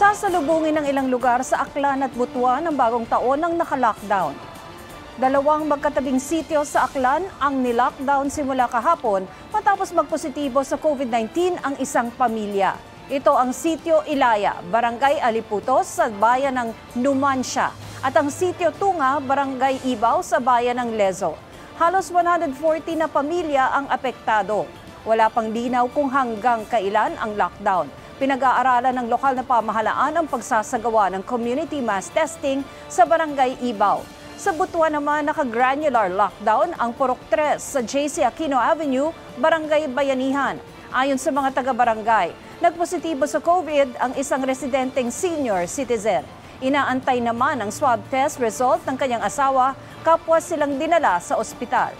Sasalubungin ng ilang lugar sa Aklan at Butuan ng bagong taon ng naka-lockdown. Dalawang magkatabing sityo sa Aklan ang nilockdown simula kahapon matapos magpositibo sa COVID-19 ang isang pamilya. Ito ang sityo Ilaya, Barangay Aliputos sa bayan ng Numancia at ang sityo Tunga, Barangay Ibaw sa bayan ng Lezo. Halos 140 na pamilya ang apektado. Wala pang linaw kung hanggang kailan ang lockdown. Pinag-aaralan ng lokal na pamahalaan ang pagsasagawa ng community mass testing sa Barangay Ibaw. Sa Butuan naman, naka-granular lockdown ang Purok 3 sa JC Aquino Avenue, Barangay Bayanihan. Ayon sa mga taga-barangay, nagpositibo sa COVID ang isang residenteng senior citizen. Inaantay naman ang swab test result ng kanyang asawa kapwa silang dinala sa ospital.